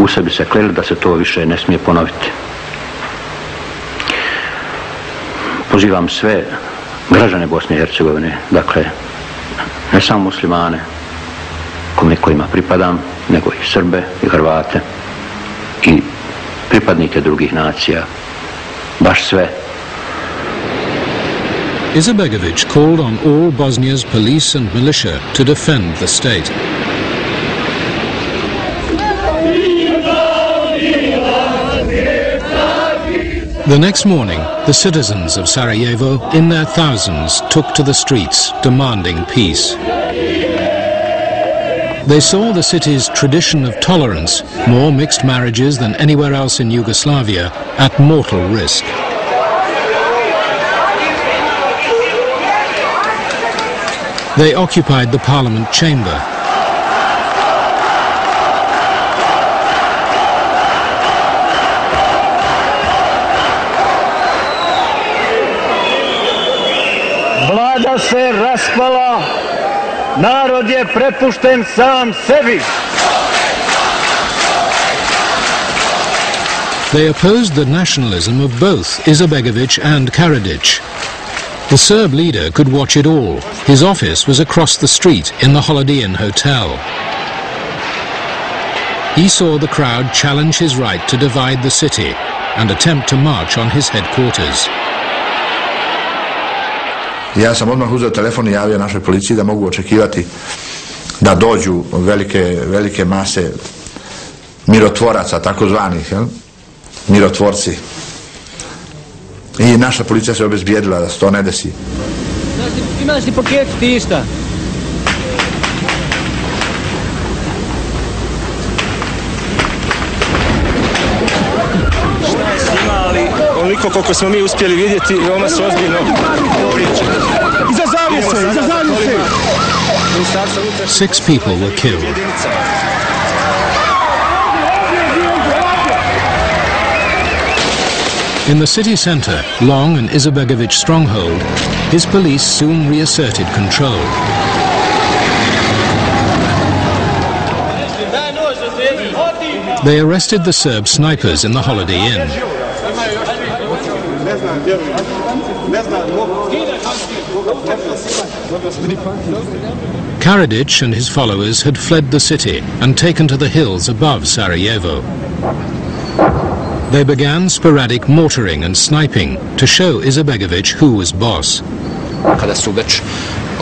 u sebi se kleli da se to više ne smije ponoviti. Pozivam sve građane Bosne i Hercegovine, dakle, ne samo muslimane, kojima pripadam, nego i Srbe i Hrvate i pripadnike drugih nacija, baš sve. Called on all Bosnia's police and militia to defend the state. The next morning, the citizens of Sarajevo, in their thousands, took to the streets demanding peace. They saw the city's tradition of tolerance, more mixed marriages than anywhere else in Yugoslavia, at mortal risk. They occupied the parliament chamber. Se raspala, narod je prepušten sam sebi. They opposed the nationalism of both Izetbegovic and Karadzic. The Serb leader could watch it all. His office was across the street in the Holiday Inn Hotel. He saw the crowd challenge his right to divide the city and attempt to march on his headquarters. Ja sam odmah uzeo telefon i javio našoj policiji da mogu očekivati da dođu velike, velike mase mirotvoraca, takozvanih, jel? mirotvorci. I naša policija se obezbijedila da se to ne desi. Imaš li paket ali onoliko koliko smo mi uspjeli vidjeti, veoma su ozbiljno Iza zavjese, iza zavjese! Six people were killed. In the city centre, Long and Izetbegovic stronghold, his police soon reasserted control. They arrested the Serb snipers in the Holiday Inn. Karadzic and his followers had fled the city and taken to the hills above Sarajevo. They began sporadic mortaring and sniping to show Izetbegovic who was boss.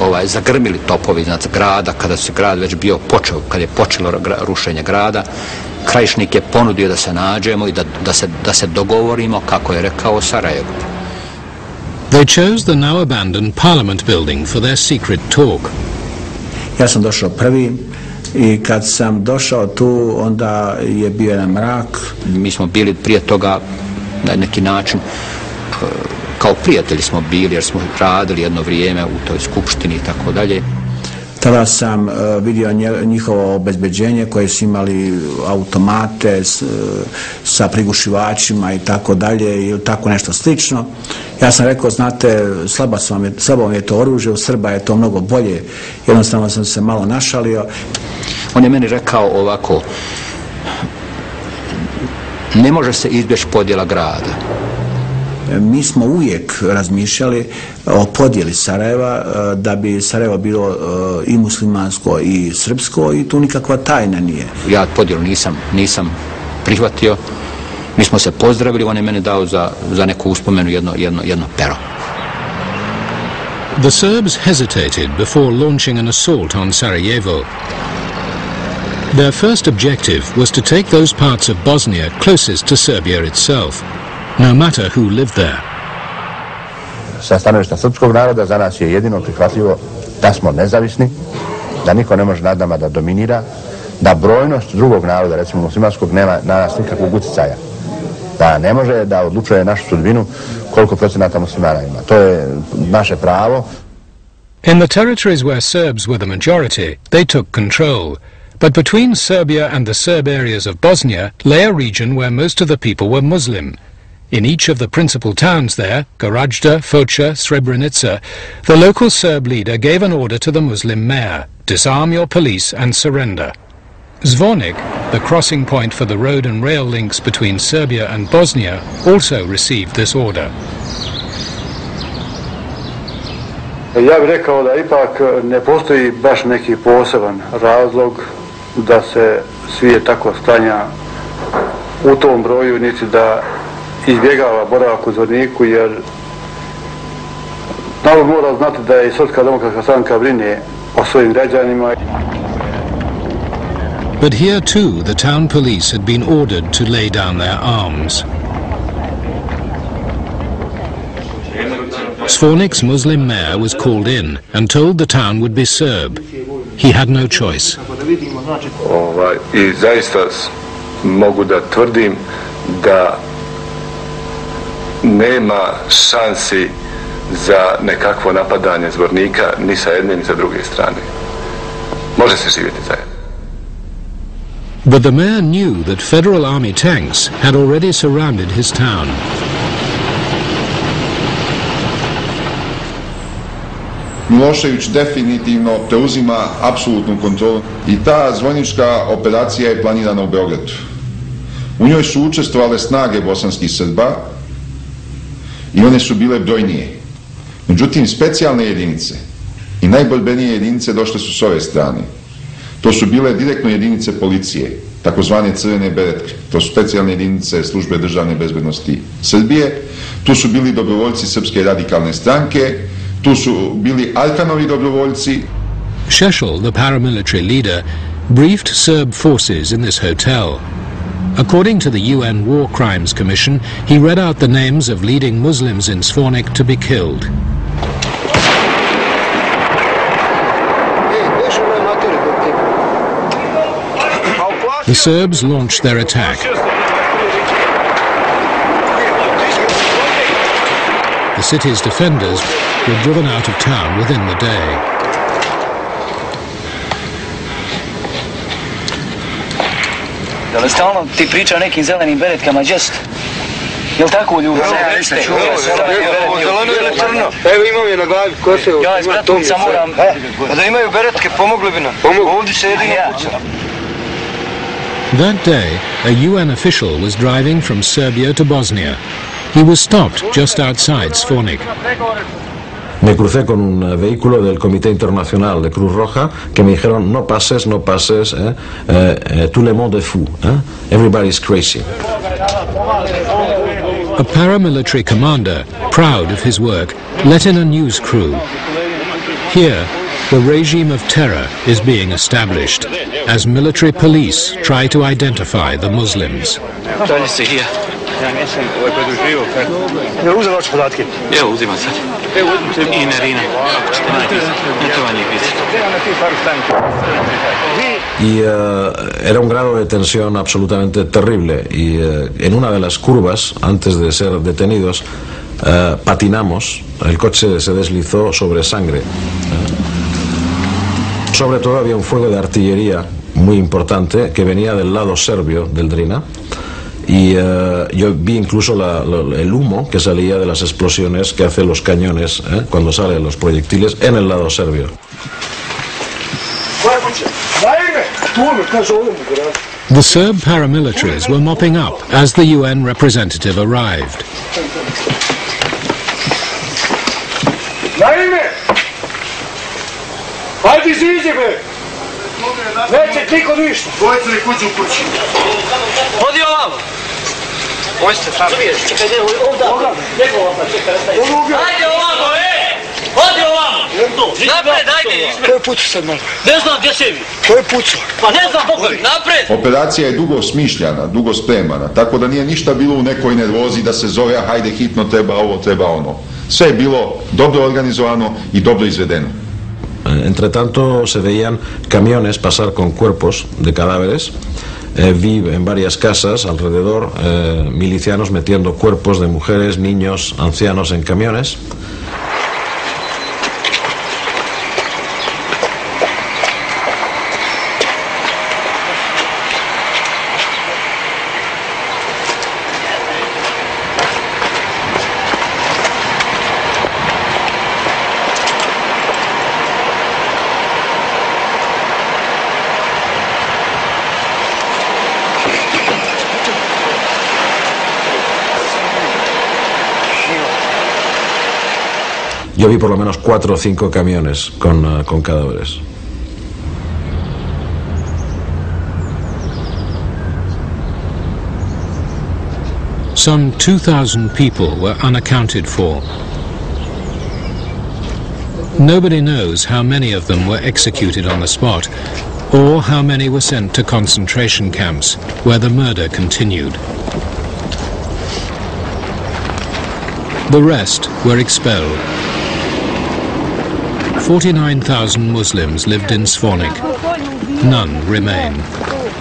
Ovaj, zagrmili topovi iznad grada, kada se grad već bio počeo, kada je počelo rušenje grada, krajišnik je ponudio da se nađemo i da, da, se, da se dogovorimo, kako je rekao Sarajevo. They chose the now abandoned Parliament building for their secret talk. Ja sam došao prvi i kad sam došao tu onda je bio jedan mrak. Mi smo bili prije toga na neki način kao prijatelji smo bili jer smo radili jedno vrijeme u toj skupštini i tako dalje. Tada sam e, vidio njihovo obezbeđenje koje su imali automate s, e, sa prigušivačima i tako dalje ili tako nešto slično. Ja sam rekao, znate, slaba su vam je, slabo vam je to oružje, u Srba je to mnogo bolje. Jednostavno sam se malo našalio. On je meni rekao ovako, ne može se izbjeći podjela grada. Mi smo uvijek razmišljali o podjeli Sarajeva da bi Sarajevo bilo i muslimansko i srpsko i tu nikakva tajna nije. Ja podjelu nisam, nisam prihvatio. Mi smo se pozdravili, on je mene dao za, za neku uspomenu jedno, jedno, jedno pero. The Serbs hesitated before launching an assault on Sarajevo. Their first objective was to take those parts of Bosnia closest to Serbia itself, no matter who lived there. Sa stanovišta srpskog naroda za nas je jedino prihvatljivo da smo nezavisni, da niko ne može nad nama da dominira, da brojnost drugog naroda, recimo muslimanskog, nema na nas nikakvog utjecaja. Da ne može da odlučuje našu sudbinu koliko procenata muslimana ima. To je naše pravo. In the territories where Serbs were the majority, they took control. But between Serbia and the Serb areas of Bosnia lay a region where most of the people were Muslim. In each of the principal towns there, Goražde, Foča, Srebrenica, the local Serb leader gave an order to the Muslim mayor, disarm your police and surrender. Zvornik, the crossing point for the road and rail links between Serbia and Bosnia, also received this order. Ja bih rekao da ipak ne postoji baš neki poseban razlog da se svijet tako stanja u tom broju, niti da izbjegava boravak u Zvorniku, jer narod mora znati da je Srpska demokratska stranka brine o svojim građanima. But here too the town police had been ordered to lay down their arms. Zvornik's Muslim mayor was called in and told the town would be Serb. He had no choice. Ovaj, I zaista mogu da tvrdim da nema šansi za nekakvo napadanje zvornika ni sa jedne ni sa druge strane. Može se živjeti zajedno. But the mayor knew that federal army tanks had already surrounded his town. Milošević definitivno preuzima apsolutnu kontrolu i ta zvonička operacija je planirana u Beogradu. U njoj su učestvovale snage bosanskih Srba i one su bile brojnije. Međutim, specijalne jedinice i najborbenije jedinice došle su s ove strane. To su bile direktno jedinice policije, takozvane crvene beretke. To su specijalne jedinice službe državne bezbednosti Srbije. Tu su bili dobrovoljci Srpske radikalne stranke, tu su bili Arkanovi dobrovoljci. Sheshel, the paramilitary leader, briefed Serb forces in this hotel. According to the UN War Crimes Commission, he read out the names of leading Muslims in Zvornik to be killed. The Serbs launched their attack. The city's defenders were driven out of town within the day. Da li stalno ti priča o nekim zelenim beretkama, just? Jel tako ljudi? Ja nisam čuo. Zeleno ili crno? Evo imam je na glavi kose. Ja iz Bratovca moram... A da imaju beretke, pomogli bi nam. Ovdje se jedino kuća. That day, a UN official was driving from Serbia to Bosnia. He was stopped just outside Zvornik. Me crucé con un vehículo del Comité Internacional de Cruz Roja que me dijeron no pases, no pases, eh, eh, tout le monde est fou, eh? everybody's crazy. A paramilitary commander, proud of his work, let in a news crew. Here, the regime of terror is being established as military police try to identify the Muslims. Ja nisam ovaj predružio. Jel uzeo vaše podatke? Evo, uzimam sad. Evo, uzmite i Nerina. Ako ćete naći. Ne treba nije Y uh, era un grado de tensión absolutamente terrible y uh, en una de las curvas, antes de ser detenidos, uh, patinamos, el coche se deslizó sobre sangre. sobre todo había un fuego de artillería muy importante que venía del lado serbio del Drina y uh, yo vi incluso la, la, el humo que salía de las explosiones que hacen los cañones ¿eh? cuando salen los proyectiles en el lado serbio. The Serb paramilitaries were mopping up as the UN representative arrived. Neće niko ništa! Dvojicu nek uđu u kući. Ovamo! Ste tamo. Čekaj, ovdje. Hajde ovamo, e! Hodi ovamo! Napred, ajde! Ko je pucao sad malo? Ne znam gdje se vi. Ko je pucao? Pa ne znam Bogovi, napred! Operacija je dugo smišljana, dugo spremana, tako da nije ništa bilo u nekoj nervozi da se zove, a hajde hitno treba ovo, treba ono. Sve je bilo dobro organizovano i dobro izvedeno. Entre tanto se veían camiones pasar con cuerpos de cadáveres. Eh, vi en varias casas alrededor eh, milicianos metiendo cuerpos de mujeres, niños, ancianos en camiones. Yo vi por lo menos cuatro o cinco camiones con, uh, con cadáveres. Some 2,000 people were unaccounted for. Nobody knows how many of them were executed on the spot, or how many were sent to concentration camps, where the murder continued. The rest were expelled. 49,000 Muslims lived in Zvornik. None remain.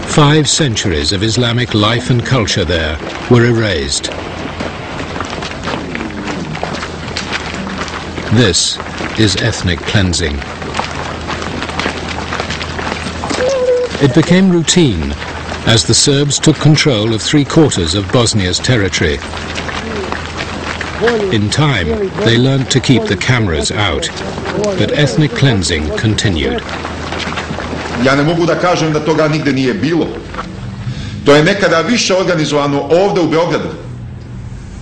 Five centuries of Islamic life and culture there were erased. This is ethnic cleansing. It became routine as the Serbs took control of three quarters of Bosnia's territory. In time, they learned to keep the cameras out, but ethnic cleansing continued. Ja ne mogu da kažem da toga nigde nije bilo. To je nekada više organizovano ovde u Beogradu.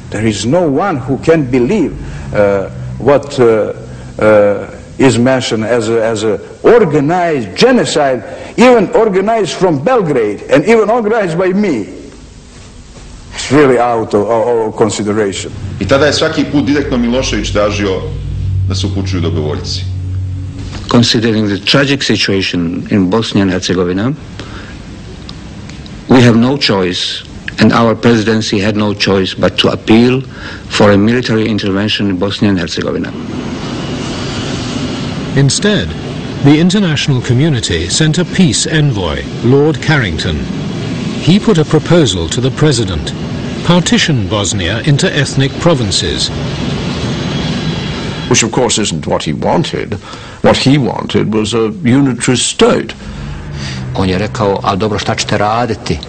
There is no one who can believe uh, what uh, uh, is mentioned as a, as a organized genocide, even organized from Belgrade and even organized by me. It's really out of, of consideration. I tada je svaki put direktno Milošević tražio da se upučuju dobrovoljci. Considering the tragic situation in Bosnia and Herzegovina, we have no choice and our presidency had no choice but to appeal for a military intervention in Bosnia and Herzegovina. Instead, the international community sent a peace envoy, Lord Carrington. He put a proposal to the president, partition Bosnia into ethnic provinces. Which of course isn't what he wanted. What he wanted was a unitary state. On je rekao, a dobro šta ćete raditi?